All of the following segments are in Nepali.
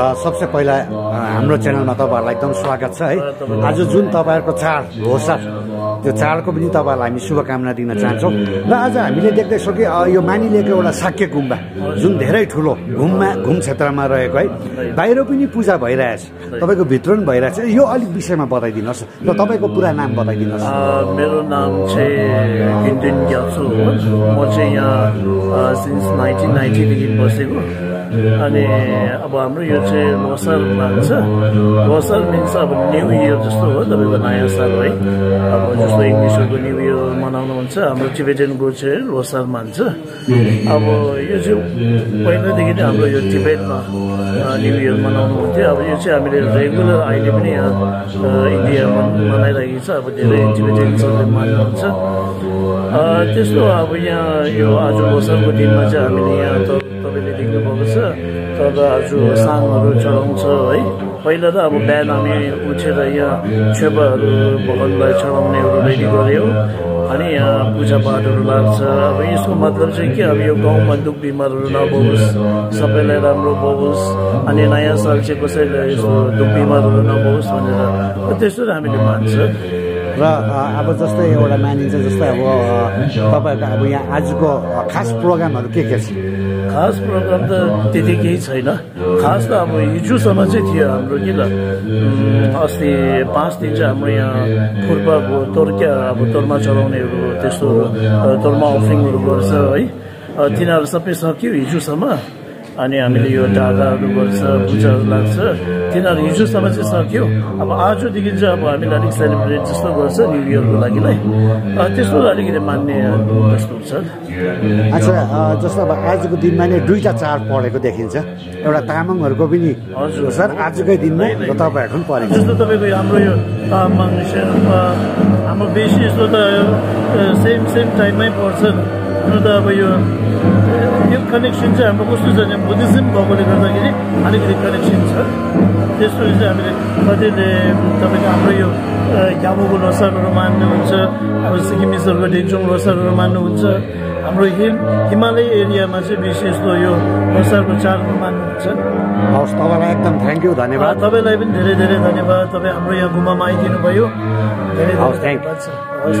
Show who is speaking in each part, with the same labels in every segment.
Speaker 1: सबसे पहिला हाम्रो च्यानलमा तपाईँहरूलाई एकदम स्वागत छ है। आज जुन तपाईँहरूको चाड लोसार त्यो चाडको पनि तपाईँहरूलाई हामी शुभकामना दिन चाहन्छौँ। र आज हामीले देख्दैछौँ कि यो मानिलिएको एउटा साक्य गुम्बा जुन धेरै ठुलो घुममा घुम क्षेत्रमा रहेको है। बाहिर पनि पूजा भइरहेछ तपाईँको भित्र पनि भइरहेछ। यो अलिक विषयमा बताइदिनुहोस् र तपाईँको पुरा नाम बताइदिनुहोस्।
Speaker 2: मेरो नाम चाहिँ म चाहिँ यहाँ सिन्स नाइन्टिन नाइन्टीदेखि बसेको। अनि अब हाम्रो यो चाहिँ लोसार मान्छ। लोसार मिन्स अब न्यु इयर जस्तो हो तपाईँको नयाँ साल है। अब जस्तो इङ्ग्लिसहरूको न्यु इयर मनाउनुहुन्छ हाम्रो टिबेटनको चाहिँ लोसार मान्छ। अब यो चाहिँ पहिलादेखि नै हाम्रो यो टिबेटमा न्यु इयर मनाउनु हुन्थ्यो। अब यो चाहिँ हामीले रेगुलर अहिले पनि यहाँ इन्डियामा मनाइरहेको छ। अब धेरै टिबेटियन्सहरूले मान्नुहुन्छ। त्यस्तो अब यहाँ यो आज लोसारको दिनमा चाहिँ हामीले यहाँ त देख्नुभएको छ। तर आज साङहरू चढाउँछ है। पहिला त अब बिहान हामी उठेर यहाँ छेपाहरू भगवान्लाई चढाउनेहरू रेडी गऱ्यौँ। अनि यहाँ पूजापाठहरू लाग्छ। अब यसको मतलब चाहिँ के? अब यो गाउँमा दुख बिमारहरू नहोस् सबैलाई राम्रो होस् अनि नयाँ साल चाहिँ कसैलाई यस्तो दुख बिमारहरू नहोस् भनेर त्यस्तो हामीले मान्छ।
Speaker 1: र अब जस्तै एउटा मानिन्छ जस्तै अब तपाईँहरूको अब यहाँ आजको खास प्रोग्रामहरू के के छ
Speaker 2: खास प्रोग्राम त त्यति केही छैन। खास त अब हिजोसम्म चाहिँ थियो हाम्रो कि उम्, अस्ति पाँच दिन चाहिँ हाम्रो यहाँ फुर्पाको तोर्क्या अब तोर्मा चलाउनेहरू त्यस्तो तोर्मा अफरिङहरू गर्छ है। तिनीहरू सबै सक्यो हिजोसम्म। अनि हामीले यो ढाकाहरू गर्छ पूजाहरू लाग्छ। तिनीहरू हिजोसम्म चाहिँ सक्यो अब आजदेखि चाहिँ अब हामीले अलिक सेलिब्रेट जस्तो गर्छ न्यु इयरको लागिलाई त्यस्तो अलिकति मान्ने जस्तो हुन्छ।
Speaker 1: अच्छा जस्तो अब आजको दिनमा नै दुईवटा चाड पढेको देखिन्छ। एउटा तामाङहरूको पनि
Speaker 2: हजुर।
Speaker 1: सर। आजकै दिनमा तपाईँहरूको पनि परेको छ
Speaker 2: जस्तो तपाईँको हाम्रो यो तामाङ शेर्पा हाम्रो बेसी जस्तो त सेम सेम टाइममै पर्छन् हुनु त अब यो यो कनेक्सन चाहिँ हाम्रो कस्तो छ भने बुद्धिज्म भएकोले गर्दाखेरि अलिकति कनेक्सन छ। त्यस्तो चाहिँ हामीले कतिले तपाईँको हाम्रो यो ग्याबोको लोसारहरू मान्नुहुन्छ अब सिक्किमिसहरूको डेन्चोङ लोसारहरू मान्नुहुन्छ। हाम्रो हिल हिमालय एरियामा चाहिँ विशेष त यो लोसारको चाडहरू मान्नुहुन्छ।
Speaker 1: हवस् तपाईँलाई एकदम थ्याङ्क यू धन्यवाद।
Speaker 2: तपाईँलाई पनि धेरै धेरै धन्यवाद। तपाईँ हाम्रो यहाँ गुम्बामा आइदिनु भयो। धेरै. धन्यवाद
Speaker 1: छ हवस्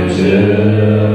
Speaker 2: Recep Allah,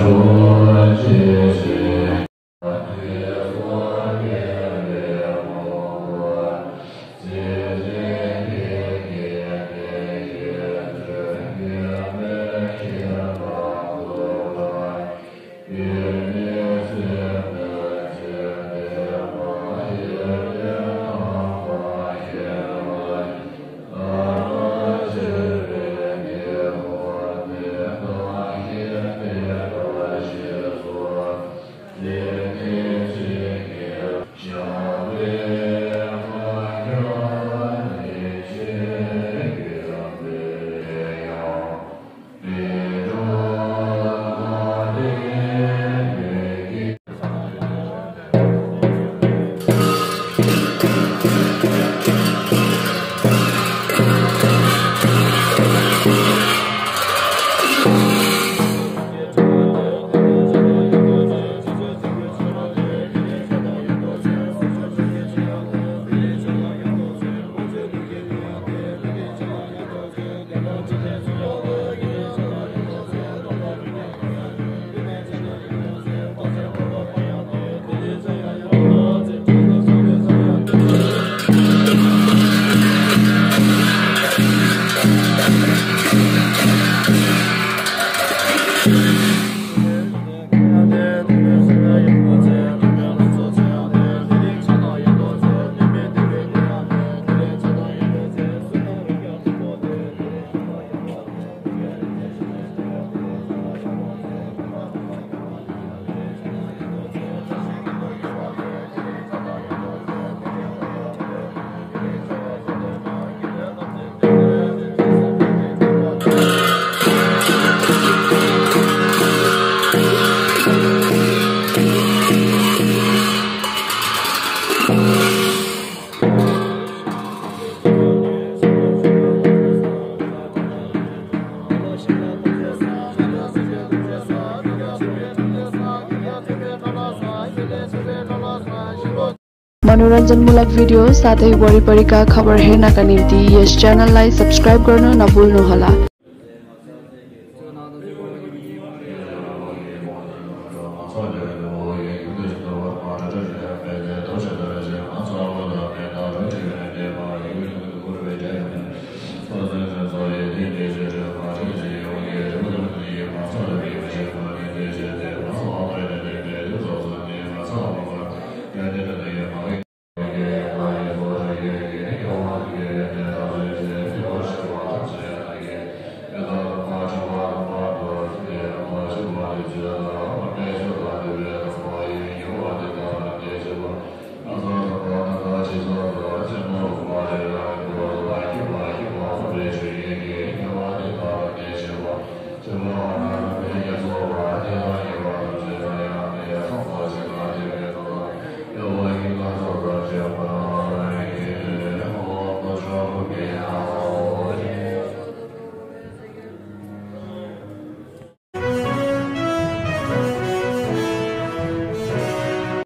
Speaker 3: Lord. मनोरञ्जनमूलक भिडियो साथै वरिपरिका खबर हेर्नका निम्ति यस च्यानललाई सब्सक्राइब गर्न नभुल्नुहोला।